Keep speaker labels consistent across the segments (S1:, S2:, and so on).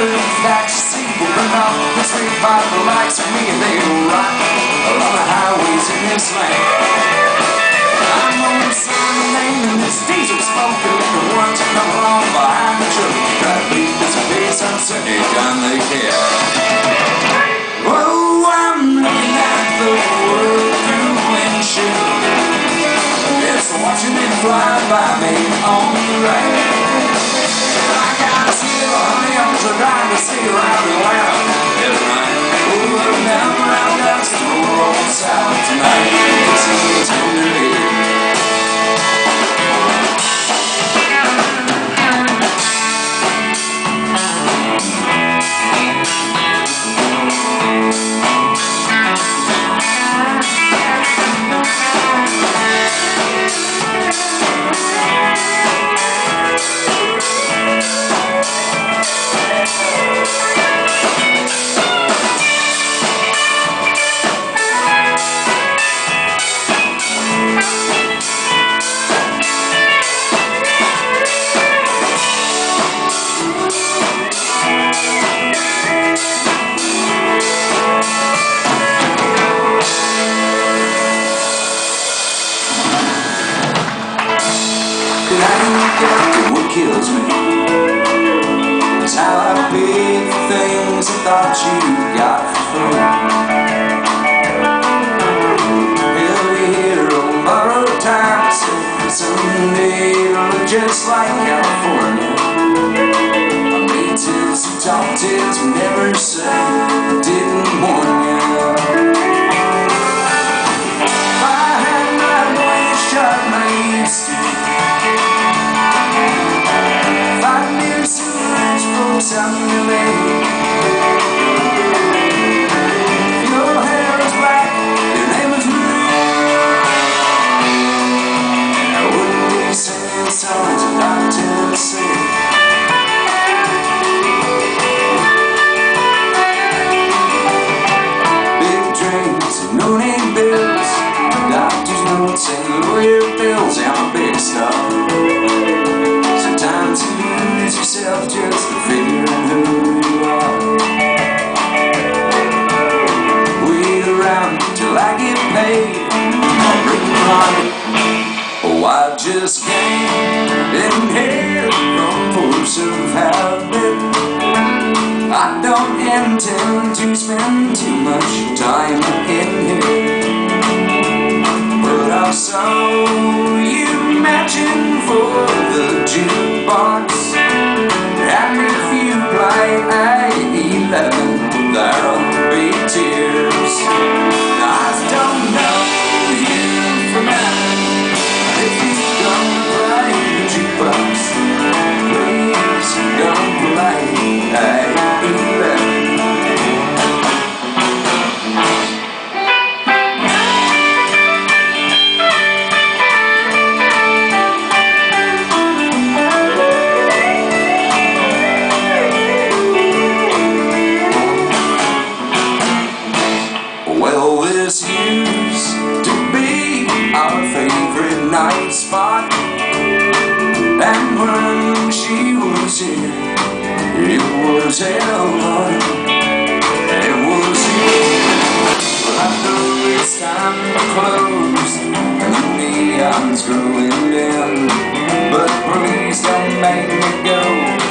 S1: balloons that you see Moving off the street by the likes of me And they rock along the highways in this land I know you say the name and this diesel smoking And the words come along behind the truck Gotta beat this face uncertainty, done they care paid for things I thought you got for free Every hero borrowed time said someday it'll look just like California. I made tales and tales but never said didn't warn habit. I don't intend to spend too much time in here. But I saw here, it was heaven. It was here. But after it's time to close, and the neon's growing dim. But please don't make me go,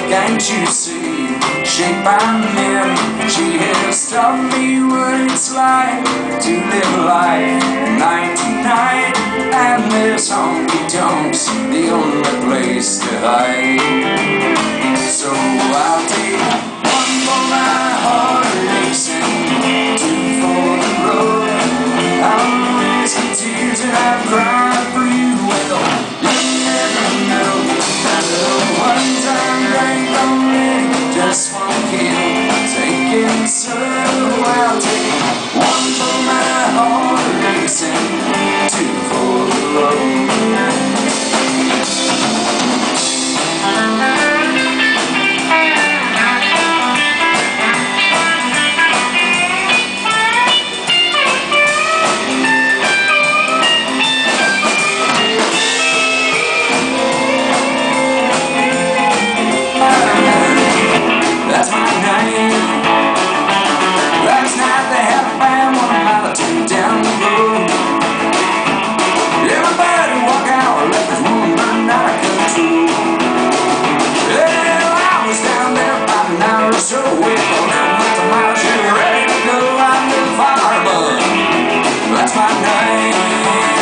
S1: can't you see? Shape I'm in, she has taught me what it's like to live life night to night. And this honky tonk's the only place to hide. One for my heart racing, two for the road. night.